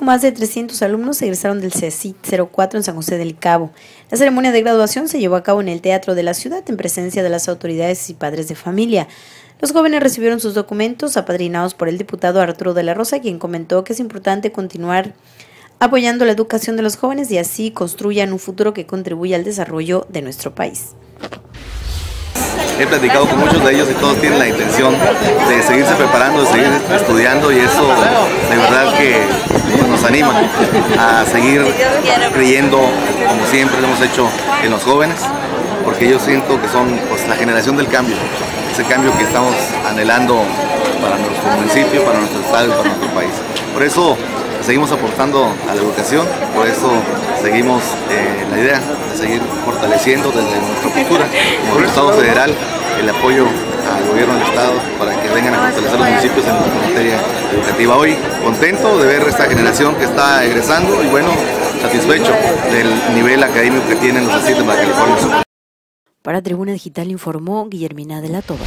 poco más de 300 alumnos egresaron del CECIT 04 en San José del Cabo. La ceremonia de graduación se llevó a cabo en el Teatro de la Ciudad en presencia de las autoridades y padres de familia. Los jóvenes recibieron sus documentos apadrinados por el diputado Arturo de la Rosa, quien comentó que es importante continuar apoyando la educación de los jóvenes y así construyan un futuro que contribuya al desarrollo de nuestro país. He platicado con muchos de ellos y todos tienen la intención de seguirse preparando, de seguir estudiando y eso de verdad que anima a seguir creyendo, como siempre lo hemos hecho en los jóvenes, porque yo siento que son pues, la generación del cambio, ese cambio que estamos anhelando para nuestro municipio, para nuestro estado y para nuestro país. Por eso seguimos aportando a la educación, por eso seguimos eh, la idea de seguir fortaleciendo desde nuestra cultura como Estado federal el apoyo al gobierno del Estado para que vengan a fortalecer los municipios en materia educativa. Hoy contento de ver esta generación que está egresando y bueno, satisfecho del nivel académico que tienen los asistentes de California Para Tribuna Digital informó Guillermina de la Toba.